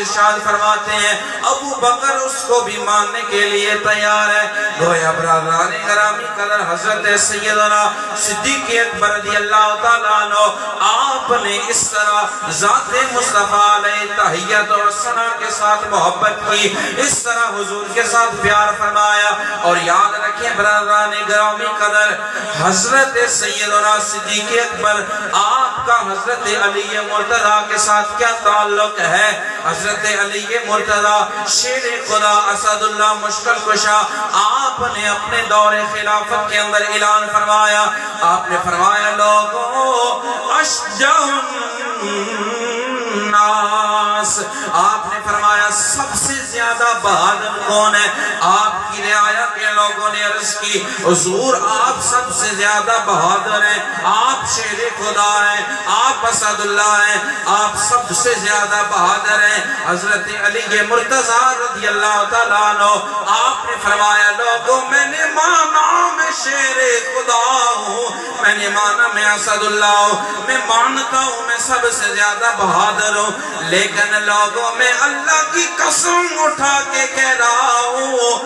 ارشاد فرماتے ہیں، ابو بکر اس کو بھی ماننے کے لیے تیار ہے۔ گویا برادران گرامی قدر حضرت سیدنا صدیق اکبر رضی اللہ تعالیٰ عنہ، آپ نے اس طرح ذات مصطفیٰ علیہ تحییت اور سنہ کے ساتھ محبت کی، اس طرح حضور کے ساتھ پیار فرمایا۔ اور یاد رکھیں برادران گرامی قدر، حضرت سیدنا صدیق اکبر، آپ کا حضرت علی مرتضی کے ساتھ کیا تعلق ہے؟ حضرت علی مرتضی، شیر خدا اسد اللہ مشکل کشا، آپ نے اپنے دور خلافت کے اندر اعلان فرمایا۔ آپ نے فرمایا، لوگوں الناس۔ آپ نے فرمایا، سب سے زیادہ بہادر کون ہے؟ آپ کی رعایا کے لوگوں نے عرض کی، حضور آپ سب سے زیادہ بہادر ہیں، آپ شیر خدا ہیں، آپ اسد اللہ ہیں، آپ سب سے زیادہ بہادر ہیں۔ حضرت علی مرتضی رضی اللہ تعالیٰ عنہ، آپ نے فرمایا، لوگوں، میں نے مانا میں شیر خدا ہوں، میں نے مانا میں اسد اللہ ہوں، میں مانتا ہوں، میں سب سے زیادہ بہادر ہوں۔ لیکن لوگوں، میں اللہ کی قسم اٹھا کے کہہ رہا ہوں،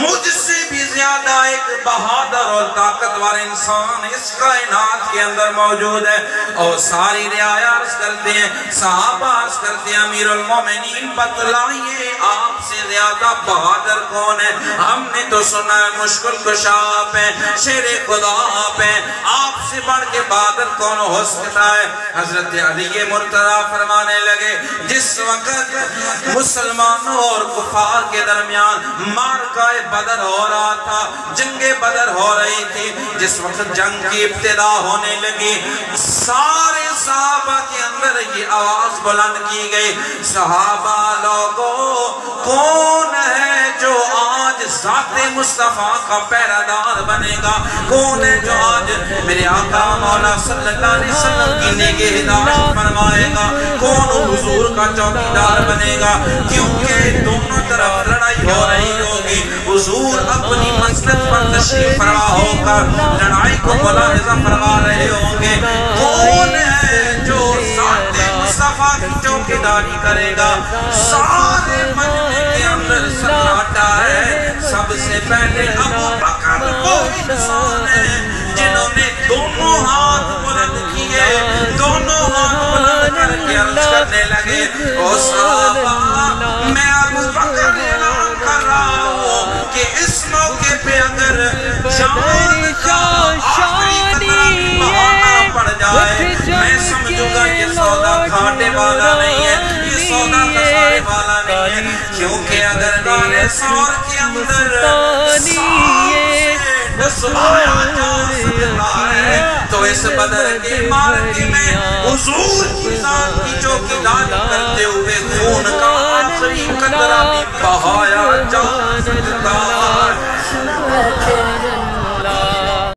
مجھ سے بھی زیادہ ایک بہادر اور طاقتور انسان اس کائنات کے اندر موجود ہے اور ساری رعایا عرض کرتے ہیں، صحابہ عرض کرتے ہیں، امیر المومنین بتلائیے آپ سے زیادہ بہادر کون ہے ہم نے تو سنا ہے مشکل کشا آپ ہیں، شیر خدا آپ ہیں، آپ سے بڑھ کے بہادر کون ہو سکتا ہے؟ حضرت علی مرتضی فرمانے لگے، جس وقت مسلمانوں اور کفار کے درمیان مارکہ بدر ہو رہا تھا جنگ بدر ہو رہی تھی، جس وقت جنگ کی ابتدا ہونے لگی، سارے صحابہ کے اندر یہ آواز بلند کی گئی، صحابہ لوگوں کون ہے جو آج ذات مصطفیٰ کا پیرادار بنے گا؟ کون ہے جو آج میرے آقا مولا صلی اللہ علیہ وسلم کی نگہ ہدایت فرمائے گا؟ کون حضور کا چوکیدار بنے گا؟ کیونکہ دونوں طرف لڑائی ہو رہی ہوگی حضور اپنی مسلط پر تشریف فرما ہو کر لڑائی کو ملاحظہ فرما رہے ہوں گے۔ کون ہے جو ذات مصطفیٰ کی چوکیداری کرے گا؟ سارے مجمع کے اندر سناٹا ہے۔ سب سے پہلے ابو بکر، وہ انسان ہے جنہوں نے دونوں ہاتھ بلند کیے، دونوں ہاتھ بلند کر کے عرض کرنے لگے، او صحابہ میں سمجھوں گا یہ سودا کھاٹے والا نہیں ہے یہ سودا خسارے والا نہیں ہے کیونکہ اگر سور کے اندر تو اس بدر کے مارکی میں حضور کی ذات کی چوکیداری کرتے ہوئے خون کا آخری قطرہ بھی بہایا جا سکتا ہے۔